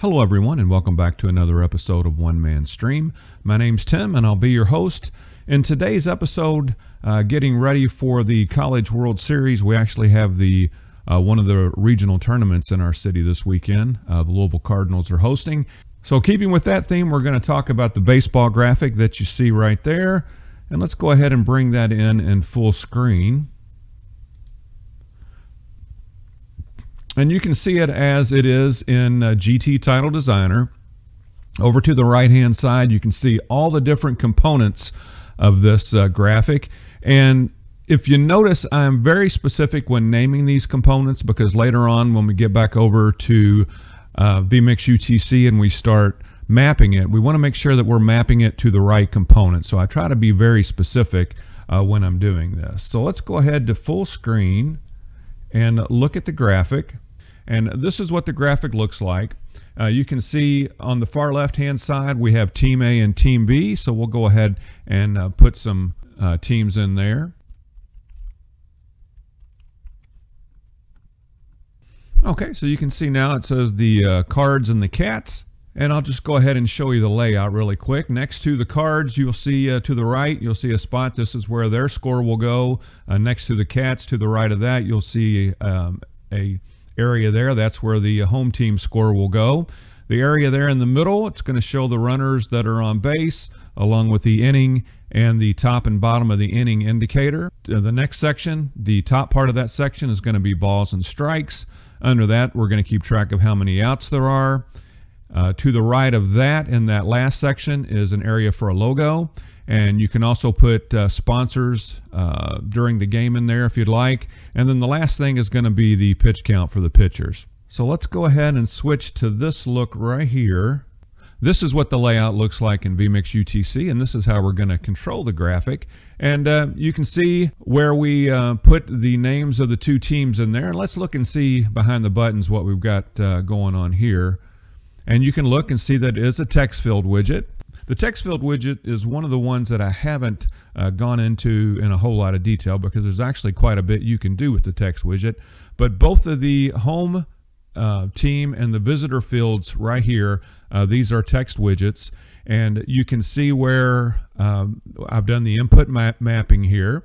Hello, everyone, and welcome back to another episode of One Man Stream. My name's Tim, and I'll be your host. In today's episode, uh, getting ready for the College World Series, we actually have the uh, one of the regional tournaments in our city this weekend. Uh, the Louisville Cardinals are hosting. So, keeping with that theme, we're going to talk about the baseball graphic that you see right there. And let's go ahead and bring that in in full screen. And you can see it as it is in uh, GT Title Designer. Over to the right hand side, you can see all the different components of this uh, graphic. And if you notice, I'm very specific when naming these components because later on, when we get back over to uh, vMix UTC and we start mapping it, we want to make sure that we're mapping it to the right component. So I try to be very specific uh, when I'm doing this. So let's go ahead to full screen and look at the graphic. And this is what the graphic looks like. Uh, you can see on the far left hand side we have team A and team B. So we'll go ahead and uh, put some uh, teams in there. Okay, so you can see now it says the uh, cards and the cats. And I'll just go ahead and show you the layout really quick. Next to the cards, you'll see uh, to the right, you'll see a spot. This is where their score will go. Uh, next to the cats, to the right of that, you'll see um, a area there. That's where the home team score will go. The area there in the middle, it's going to show the runners that are on base, along with the inning and the top and bottom of the inning indicator. Uh, the next section, the top part of that section is going to be balls and strikes. Under that, we're going to keep track of how many outs there are. Uh, to the right of that, in that last section, is an area for a logo. And you can also put uh, sponsors uh, during the game in there if you'd like. And then the last thing is going to be the pitch count for the pitchers. So let's go ahead and switch to this look right here. This is what the layout looks like in vMix UTC, and this is how we're going to control the graphic. And uh, you can see where we uh, put the names of the two teams in there. And let's look and see behind the buttons what we've got uh, going on here. And you can look and see that it is a text-field widget. The text field widget is one of the ones that I haven't uh, gone into in a whole lot of detail because there's actually quite a bit you can do with the text widget. But both of the home uh, team and the visitor fields right here, uh, these are text widgets. And you can see where um, I've done the input map mapping here.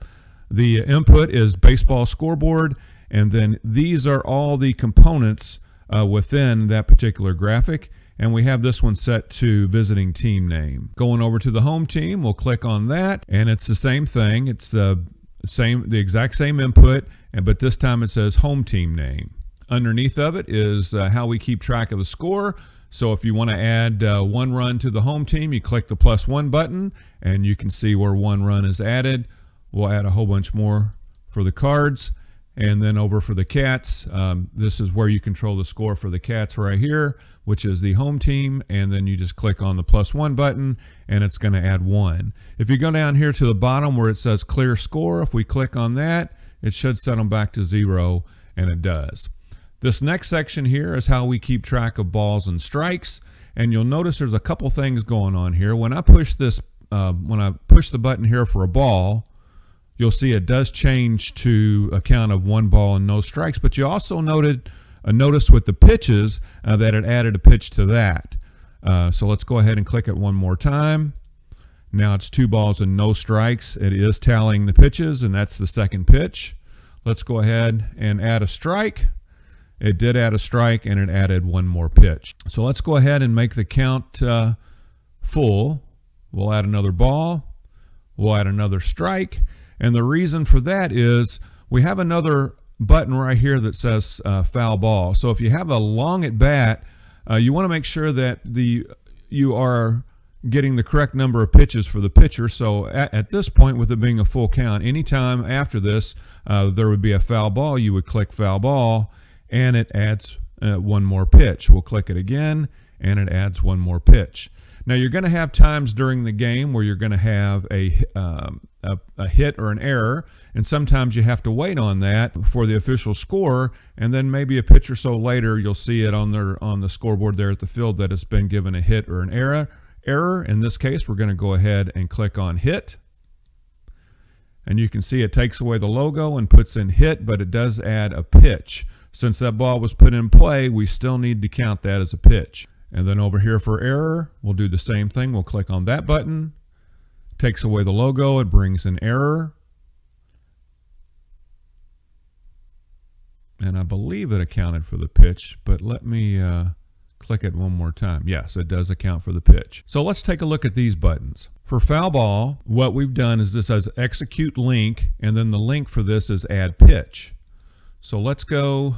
The input is baseball scoreboard. And then these are all the components uh, within that particular graphic. And we have this one set to visiting team name. Going over to the home team, we'll click on that. And it's the same thing. It's the same, the exact same input, but this time it says home team name. Underneath of it is uh, how we keep track of the score. So if you want to add uh, one run to the home team, you click the plus one button and you can see where one run is added. We'll add a whole bunch more for the cards. And then over for the cats, um, this is where you control the score for the cats right here, which is the home team. And then you just click on the plus one button and it's going to add one. If you go down here to the bottom where it says clear score, if we click on that, it should set them back to zero and it does. This next section here is how we keep track of balls and strikes. And you'll notice there's a couple things going on here. When I push this, uh, when I push the button here for a ball, you'll see it does change to a count of one ball and no strikes. But you also noted, uh, noticed with the pitches uh, that it added a pitch to that. Uh, so let's go ahead and click it one more time. Now it's two balls and no strikes. It is tallying the pitches, and that's the second pitch. Let's go ahead and add a strike. It did add a strike and it added one more pitch. So let's go ahead and make the count uh, full. We'll add another ball. We'll add another strike. And the reason for that is we have another button right here that says uh, foul ball. So if you have a long at bat, uh, you want to make sure that the you are getting the correct number of pitches for the pitcher. So at, at this point, with it being a full count, anytime after this, uh, there would be a foul ball, you would click foul ball and it adds uh, one more pitch. We'll click it again and it adds one more pitch. Now you're going to have times during the game where you're going to have a, um, a, a, hit or an error, and sometimes you have to wait on that for the official score, and then maybe a pitch or so later you'll see it on the on the scoreboard there at the field that it's been given a hit or an error. Error in this case, we're going to go ahead and click on hit, and you can see it takes away the logo and puts in hit, but it does add a pitch. Since that ball was put in play, we still need to count that as a pitch. And then over here for error, we'll do the same thing. We'll click on that button. Takes away the logo. It brings an error. And I believe it accounted for the pitch, but let me uh, click it one more time. Yes, it does account for the pitch. So let's take a look at these buttons. For foul ball, what we've done is this says execute link, and then the link for this is add pitch. So let's go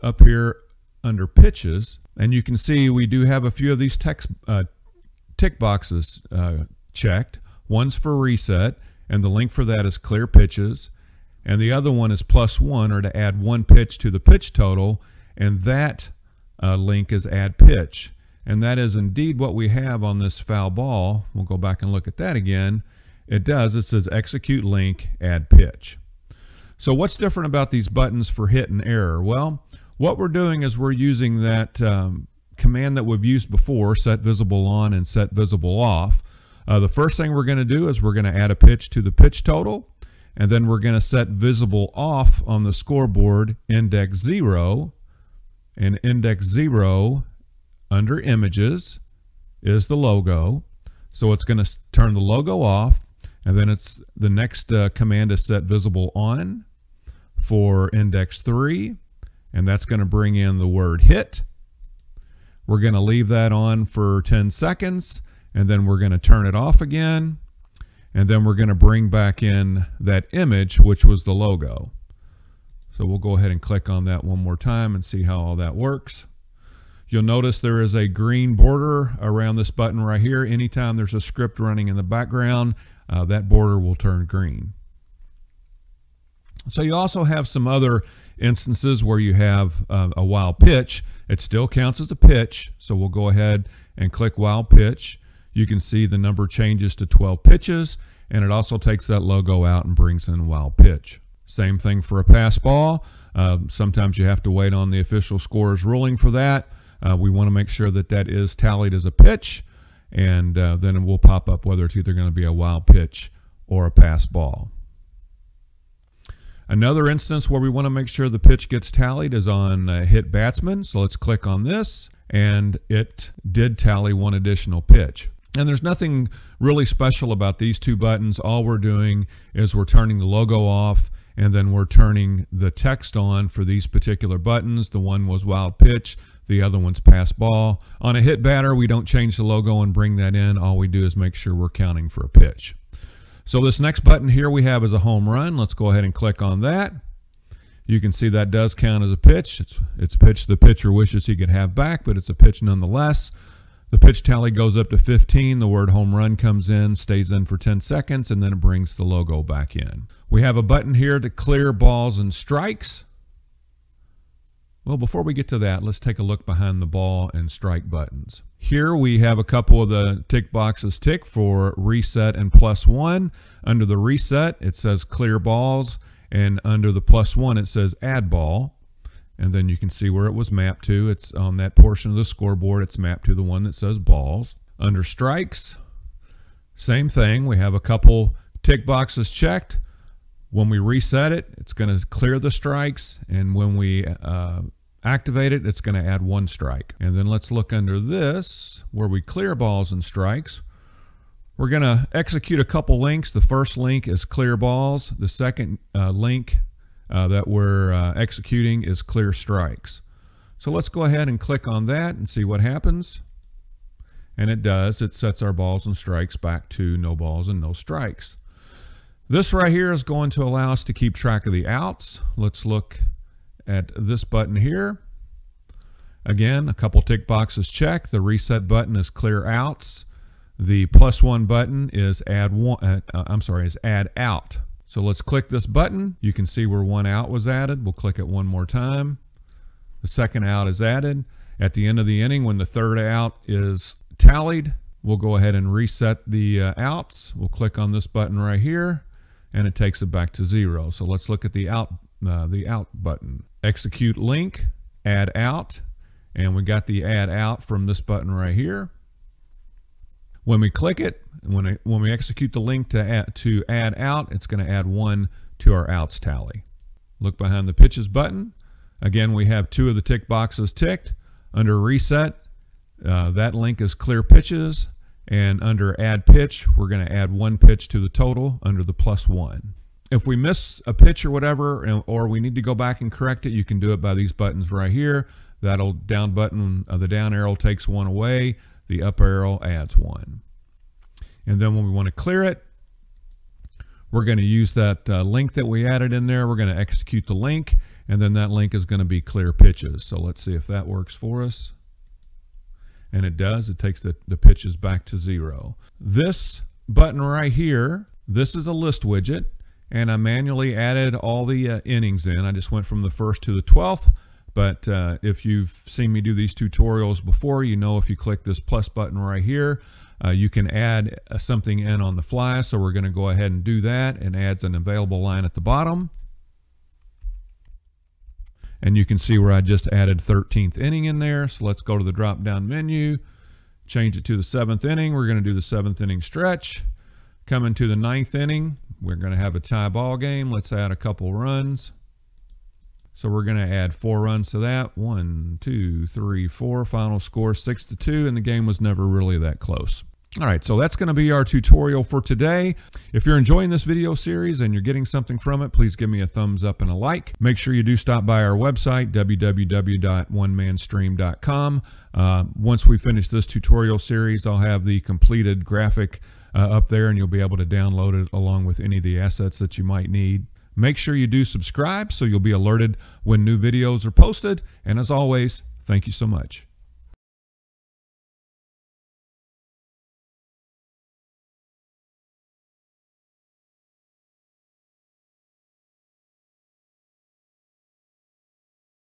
up here under pitches, and you can see we do have a few of these text, uh, tick boxes uh, checked. One's for reset, and the link for that is clear pitches. And the other one is plus one, or to add one pitch to the pitch total, and that uh, link is add pitch. And that is indeed what we have on this foul ball. We'll go back and look at that again. It does. It says execute link, add pitch. So what's different about these buttons for hit and error? Well, what we're doing is we're using that um, command that we've used before, set visible on and set visible off. Uh, the first thing we're going to do is we're going to add a pitch to the pitch total, and then we're going to set visible off on the scoreboard index 0, and index 0 under images is the logo. So it's going to turn the logo off, and then it's the next uh, command is set visible on for index 3, and that's going to bring in the word hit. We're going to leave that on for 10 seconds, and then we're going to turn it off again, and then we're going to bring back in that image, which was the logo. So we'll go ahead and click on that one more time and see how all that works. You'll notice there is a green border around this button right here. Anytime there's a script running in the background, uh, that border will turn green. So you also have some other instances where you have uh, a wild pitch. It still counts as a pitch, so we'll go ahead and click wild pitch. You can see the number changes to 12 pitches, and it also takes that logo out and brings in wild pitch. Same thing for a pass ball. Uh, sometimes you have to wait on the official scorer's ruling for that. Uh, we want to make sure that that is tallied as a pitch, and uh, then it will pop up whether it's either going to be a wild pitch or a pass ball. Another instance where we want to make sure the pitch gets tallied is on hit batsman. So let's click on this, and it did tally one additional pitch. And there's nothing really special about these two buttons. All we're doing is we're turning the logo off and then we're turning the text on for these particular buttons. The one was wild pitch, the other one's pass ball. On a hit batter, we don't change the logo and bring that in. All we do is make sure we're counting for a pitch. So this next button here we have is a home run. Let's go ahead and click on that. You can see that does count as a pitch. It's, it's a pitch the pitcher wishes he could have back, but it's a pitch nonetheless. The pitch tally goes up to 15. The word home run comes in, stays in for 10 seconds, and then it brings the logo back in. We have a button here to clear balls and strikes. Well, before we get to that, let's take a look behind the ball and strike buttons. Here we have a couple of the tick boxes tick for reset and plus one. Under the reset, it says clear balls, and under the plus one, it says add ball. And then you can see where it was mapped to. It's on that portion of the scoreboard. It's mapped to the one that says balls. Under strikes, same thing. We have a couple tick boxes checked. When we reset it, it's going to clear the strikes. And when we uh, activate it, it's going to add one strike. And then let's look under this where we clear balls and strikes. We're going to execute a couple links. The first link is clear balls. The second uh, link uh, that we're uh, executing is clear strikes. So let's go ahead and click on that and see what happens. And it does. It sets our balls and strikes back to no balls and no strikes. This right here is going to allow us to keep track of the outs. Let's look at this button here. Again, a couple tick boxes check. The reset button is clear outs. The plus one button is add one, uh, uh, I'm sorry, is add out. So let's click this button. You can see where one out was added. We'll click it one more time. The second out is added. At the end of the inning, when the third out is tallied, we'll go ahead and reset the uh, outs. We'll click on this button right here and it takes it back to zero. So let's look at the out, uh, the out button. Execute link, add out, and we got the add out from this button right here. When we click it, when, it, when we execute the link to add, to add out, it's going to add one to our outs tally. Look behind the pitches button. Again, we have two of the tick boxes ticked. Under reset, Uh, that link is clear pitches. And under add pitch, we're going to add one pitch to the total under the plus one. If we miss a pitch or whatever, or we need to go back and correct it, you can do it by these buttons right here. That'll down button, uh, the down arrow takes one away, the up arrow adds one. And then when we want to clear it, we're going to use that uh, link that we added in there. We're going to execute the link, and then that link is going to be clear pitches. So let's see if that works for us and it does. It takes the, the pitches back to zero. This button right here, this is a list widget, and I manually added all the uh, innings in. I just went from the first to the 12th, but uh, if you've seen me do these tutorials before, you know if you click this plus button right here, uh, you can add uh, something in on the fly. So we're going to go ahead and do that and adds an available line at the bottom. And you can see where I just added 13th inning in there. So let's go to the drop down menu, change it to the seventh inning. We're going to do the seventh inning stretch. Coming to the ninth inning, we're going to have a tie ball game. Let's add a couple runs. So we're going to add four runs to that. One, two, three, four. Final score six to two, and the game was never really that close. All right, so that's going to be our tutorial for today. If you're enjoying this video series and you're getting something from it, please give me a thumbs up and a like. Make sure you do stop by our website, www.onemanstream.com. Uh, once we finish this tutorial series, I'll have the completed graphic uh, up there and you'll be able to download it along with any of the assets that you might need. Make sure you do subscribe so you'll be alerted when new videos are posted. And as always, thank you so much.